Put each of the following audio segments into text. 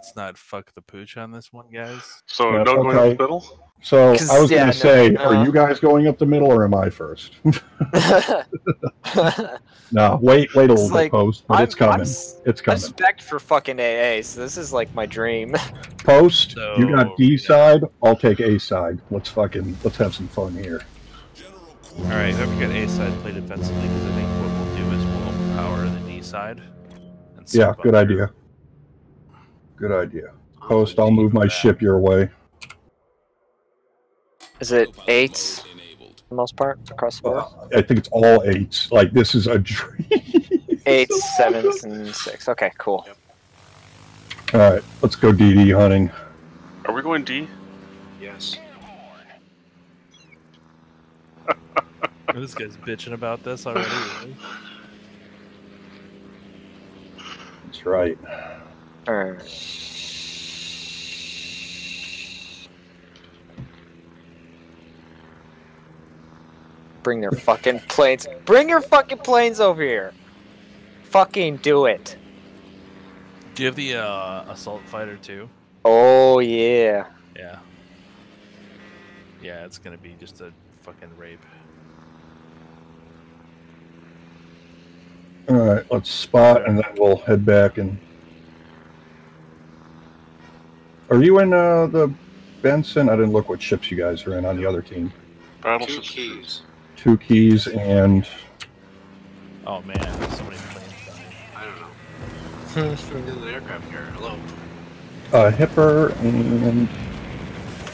let's not fuck the pooch on this one, guys. So Yeah, no going okay. up the middle. So 'Cause, I was yeah, gonna no, say, uh, are you guys going up the middle or am I first? no, wait, wait a little It's bit post, but I'm, it's coming. I'm, s- it's coming. spec for fucking AA, so this is like my dream. Post, you got D yeah. side, I'll take A side. Let's fucking let's have some fun here. All right, whoever got A side play defensively because I think what we'll do is we'll overpower the D side. And Yeah, good up idea. Good idea. Post, I'll move my ship your way. Is it eight for the most part across the board? Uh, I think it's all eights. Like this is a dream. Eights, sevens, and six. Okay, cool. All right, let's go DD hunting. Are we going D? Yes. This guy's bitching about this already. Really? That's right. Alright. Bring their fucking planes. Bring your fucking planes over here. Fucking do it. Do you have the uh, assault fighter too? Oh yeah. Yeah. Yeah, it's gonna be just a fucking rape. All right, let's spot and then we'll head back and. Are you in uh, the Benson? I didn't look what ships you guys are in on the other team. Battle Two keys. Two keys and Oh man, so many planes dying. I don't know. There's an aircraft carrier. Hello. uh, Hipper and.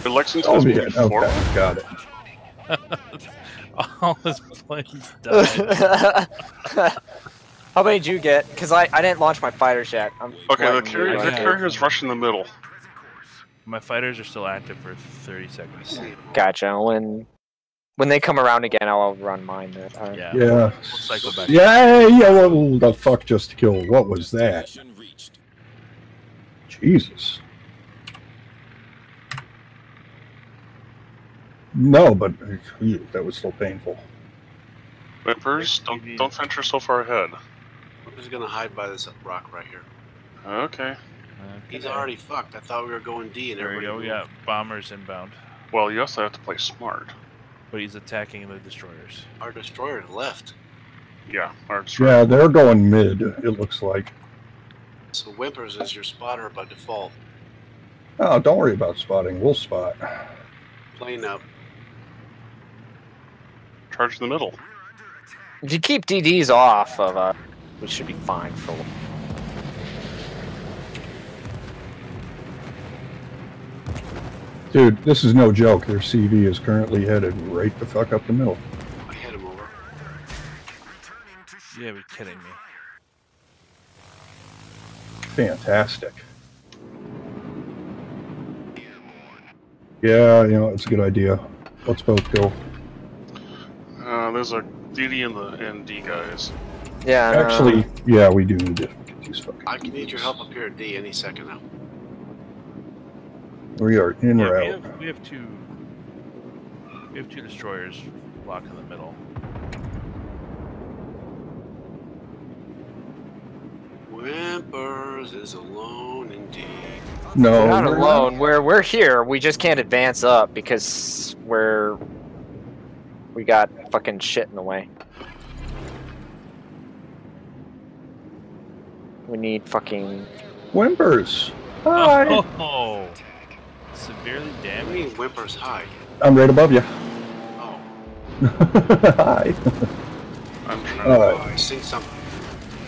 The Lexington's Oh, yeah, moving forward. okay, got it. All his planes died. How many did you get? Because I, I didn't launch my fighters yet. I'm Okay, the letting you carrier, guys the Yeah. carrier's rushing the middle. My fighters are still active for 30 seconds. Gotcha. When when they come around again, I'll run mine. That time. Yeah. Yeah. We'll cycle back. Yeah, yeah, what the fuck just killed? What was that? Jesus. No, but ew, that was still painful. Whippers, don't don't venture so far ahead. I'm just gonna hide by this rock right here? Okay. He's already fucked. I thought we were going D and There we everybody. go. We got bombers inbound, Well, you also have to play smart. but he's attacking the destroyers. Our destroyer left. Yeah, arts. Yeah, they're going mid, it looks like. So Whimpers is your spotter by default. Oh, don't worry about spotting. We'll spot. Plane up. Charge the middle. If you keep DDs off of, uh, we should be fine for. a Dude, this is no joke. Their CV is currently headed right the fuck up the middle. I hit him over. Yeah, You gotta kidding me. Fantastic. Yeah, you know, it's a good idea. Let's both go. Uh, there's a DD and the ND guys. Yeah. no. Actually, yeah, we do need to get these fucking. I can need your help up here at D any second now. We are in Yeah, we route. have, we have two. We have two destroyers locked in the middle. Whimpers is alone indeed. No, We're not we're alone. We're we're here. We just can't advance up because we're we got fucking shit in the way. We need fucking. Whimpers. Hi. Oh, severely What do you damaged. mean Whimpers high? I'm right above you. Oh, Hi. I'm trying. All right, I see something.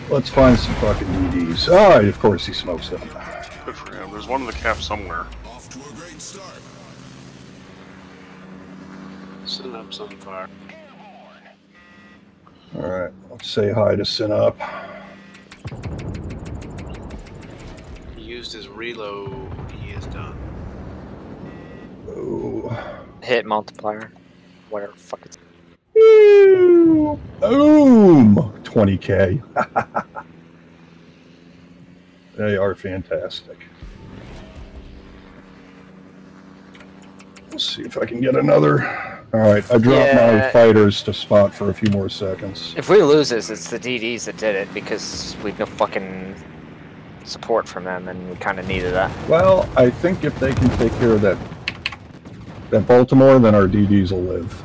let's find some fucking DDs. All ah, right, of course he smokes them. Good for him. There's one in the cap somewhere. Send up some fire. All right, let's say hi to Sinop. He used his reload. He is done. Oh. hit multiplier. Whatever the fuck it's. Boom! 20k. they are fantastic. Let's see if I can get another. All right, I dropped my fighters to spot for a few more seconds. If we lose this, it's the DDs that did it because we've no fucking. support from them, and we kind of needed that. Well, I think if they can take care of that that Baltimore, then our DDs will live.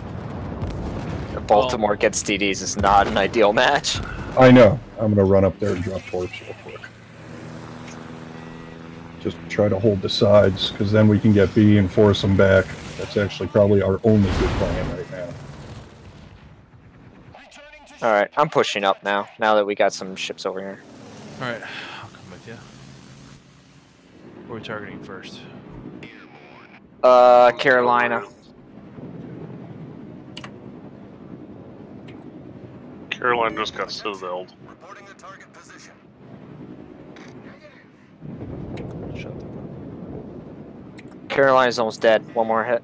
If Baltimore gets DDs is not an ideal match. I know. I'm gonna run up there and drop torps real quick. Just try to hold the sides, because then we can get B and force them back. That's actually probably our only good plan right now. All right, I'm pushing up now. Now that we got some ships over here. All right, I'll come with you. Where are we targeting first? Uh, Carolina. Carolina just got citadeled. Shut the. Carolina's almost dead. One more hit.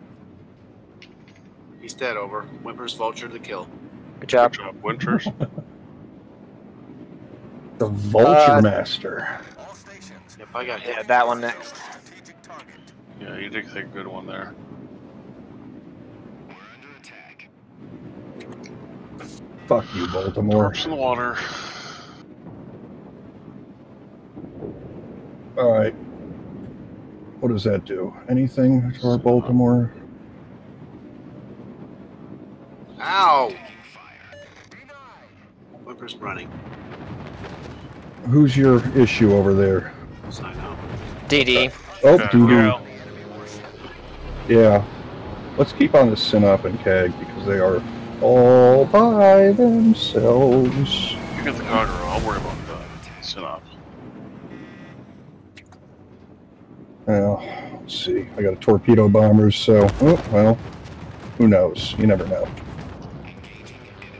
He's dead over. Whimper's vulture to kill. Good job. Good job, Winters. The Vulture Uh, Master. Yep, I got hit. Yeah, that one next. Yeah, you did take a good one there. We're Under attack. Fuck you, Baltimore. Torps in the water. Alright. What does that do? Anything to our Baltimore? Ow! Whimper's running. Who's your issue over there? DD. Oh, Okay, doo Carol, Yeah. Let's keep on the Sinop and Keg because they are all by themselves. You get the Conqueror, I'll worry about the Sinop. Well, let's see. I got a torpedo bombers, so oh, well, who knows? You never know.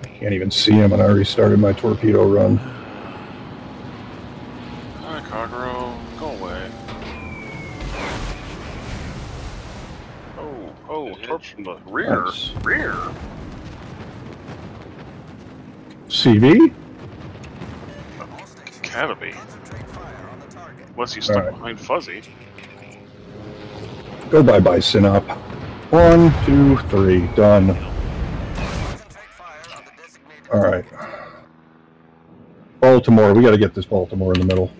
Can't even see him, and I already started my torpedo run. The rear. Nice. Rear. CV? Academy. Unless he's stuck Alright. behind Fuzzy. Go bye bye, Sinop. One, two, three, done. All right. Baltimore, we got to get this Baltimore in the middle.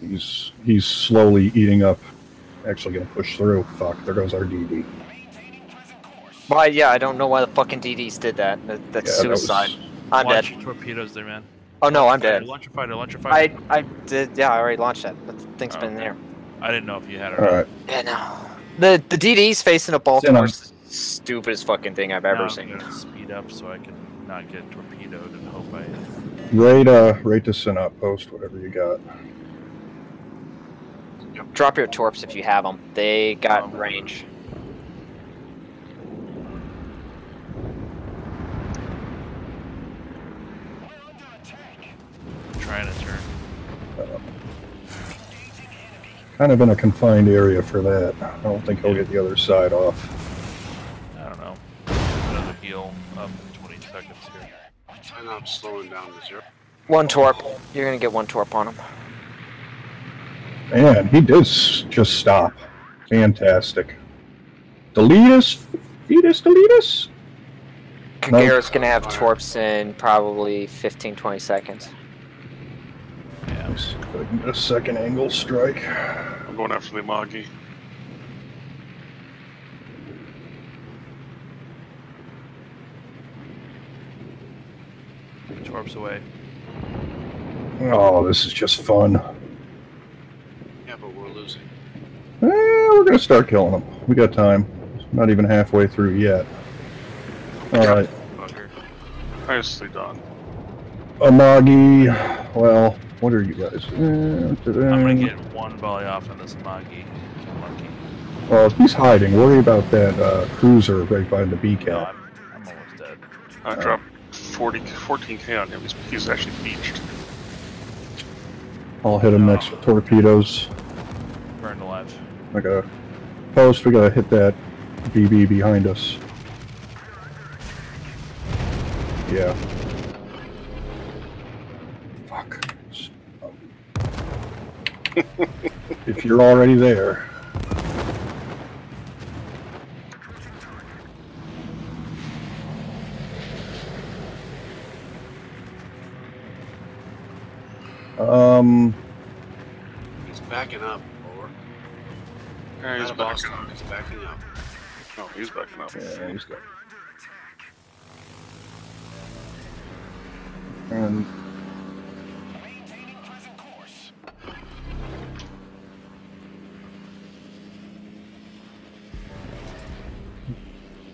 He's he's slowly eating up. Actually, gonna push through. Fuck, there goes our DD. Why? Yeah, I don't know why the fucking DDs did that. that that's Yeah, that was- suicide. I'm launch dead. torpedoes there, man. Oh no, I'm dead. Launch your fighter, launch your fighter. I I did. Yeah, I already launched that. The thing's Oh, been okay. there. I didn't know if you had it or All not. right. Yeah, no. The the DDs facing a Baltimore is the stupidest fucking thing I've Now ever I'm seen. gonna speed up so I can not get torpedoed and hope I. Right, uh, right to Sinop post, whatever you got. Drop your torps if you have them. They got Um, range. trying to turn. Kind of in a confined area for that. I don't think he'll get the other side off. I don't know. Another heal up in 20 seconds here. Sign out slowing down to zero. One torp. You're gonna get one torp on him. Man, he did s- just stop. Fantastic. Delete us? Feed us, delete us? Kagero's gonna have torps in probably 15, 20 seconds. Yeah. Let's see if I can get a second angle strike. I'm going after the Magi. Torps away. Oh, this is just fun. Yeah, but we're losing. Eh, we're gonna start killing them. We got time. Not even halfway through yet. Alright. Fucker. Nicely done. Amagi. Well, what are you guys? I'm gonna get one volley off on this Magi. If lucky. Well, if he's hiding, worry about that uh, cruiser right by the No, beacon. I'm, I'm almost dead. I dropped 40, 14k on him. He's, he's actually beached. I'll hit him next with torpedoes. Burned alive. I gotta post. We gotta hit that BB behind us. Yeah. if you're already there. Um. He's backing up, or. Yeah, he's backing up. He's backing up. No, he's backing up. Yeah, he's good. And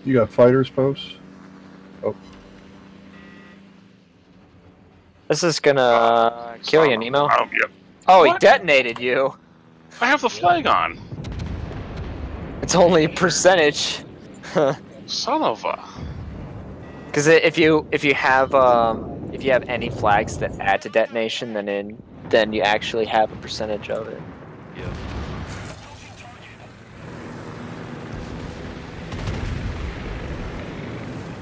you got fighters posts? Oh. This is gonna kill you, Nemo. Oh, yep. Oh, he detonated you. I have the flag on. It's only percentage. Son of a. Because if you if you have um if you have any flags that add to detonation, then in then you actually have a percentage of it. Yep.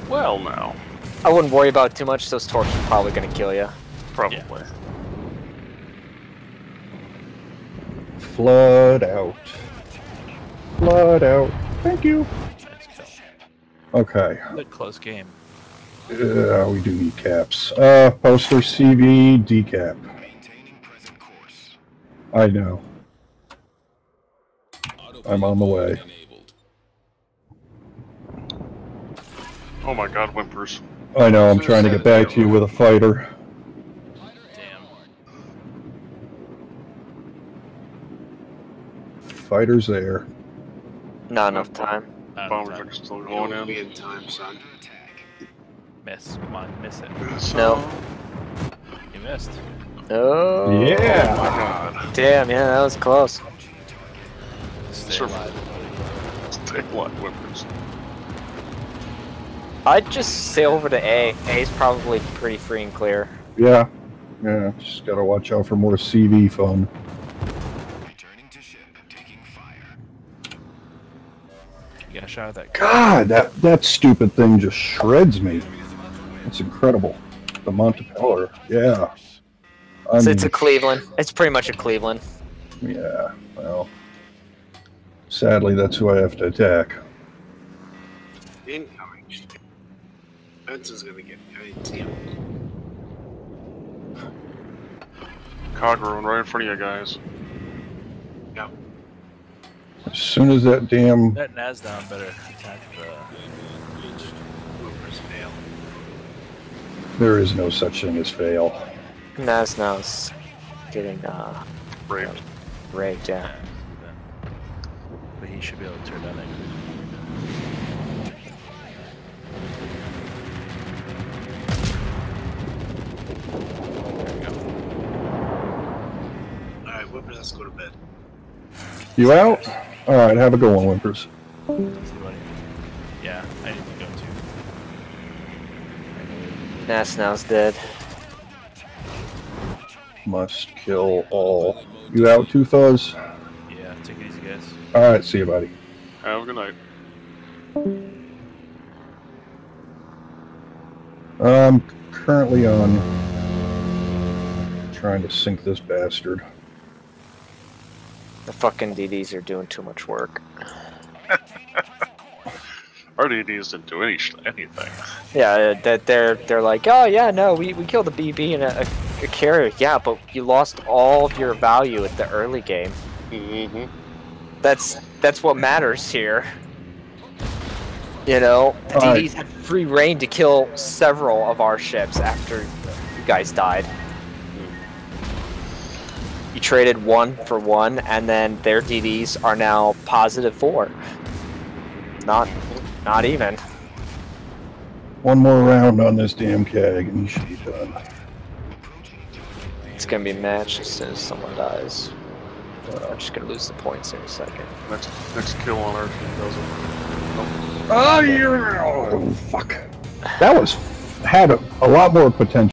Well, now. I wouldn't worry about it too much. Those torches are probably gonna kill you. Probably. Flood out. Flood out. Thank you. Nice kill. Okay. Good close game. Uh, we do need caps. Uh, poster CV decap. I know. I'm on the way. Oh my god, Whimpers. I know. I'm trying to get back to you with a fighter. Damn. Fighters there. Not enough time. Out of Bombers time. are still You going won't be in. in time, son. Miss. Come on, miss it. No. You missed. Oh. Yeah. Oh my Yeah. god. Damn. Yeah, that was close. Stay Sure. alive. Stay alive, Whimpers. I'd just sail over to A. A's probably pretty free and clear. Yeah. Yeah. Just gotta watch out for more CV fun. You got a shot at that. God, that that stupid thing just shreds me. It's incredible. The Montpelier. Yeah. I So it's a Cleveland. It's pretty much a Cleveland. Yeah. Well. Sadly, that's who I have to attack. Incoming. Benson's gonna get I see him. Cog ruin right in front of you guys. Yep. As soon as that damn That Naz down better attack the. Whimpers fail. there is no such thing as fail. Naz now's getting uh Raped. raped. Yeah. But he should be able to turn down that. Let's go to bed. You out? All right. Have a good one, Whimpers. See what he- Yeah, I need to go too. Naz now's dead. Must kill all. You out, Two Fuzz? Yeah, take it easy, guys. All right. See you, buddy. Have a good night. I'm currently on trying to sink this bastard. The fucking DDs are doing too much work. RDDs didn't do any sh- anything. Yeah, uh, that they're they're like, oh yeah, no, we, we killed a BB and a, a, a carrier. Yeah, but you lost all of your value at the early game. Mm-hmm. That's that's what matters here. You know, the Alright. DDs had free reign to kill several of our ships after you guys died. You traded one for one, and then their DDs are now positive four. Not, not even. One more round on this damn keg, and he should be done. It's gonna be matched as soon as someone dies. I'm just gonna lose the points in a second. Next next kill on our team does it. Oh, yeah! Oh, fuck. That was had a, a lot more potential.